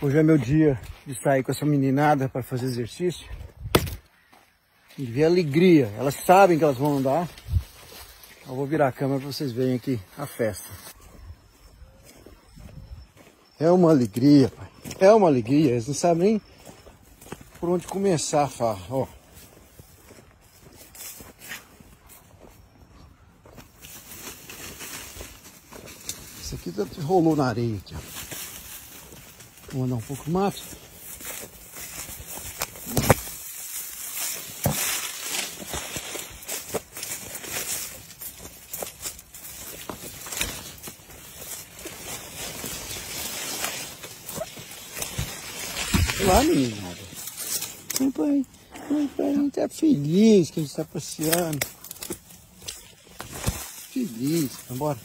Hoje é meu dia de sair com essa meninada para fazer exercício. E ver alegria. Elas sabem que elas vão andar. Eu vou virar a câmera para vocês verem aqui a festa. É uma alegria, pai. É uma alegria. Eles não sabem nem por onde começar a farra. Ó. Isso aqui tá, rolou na areia aqui, ó. Vou mandar um pouco de mato. Lá, menina. Vem pai. Vem pai, a gente tá feliz que a gente tá passeando. Feliz. Vambora.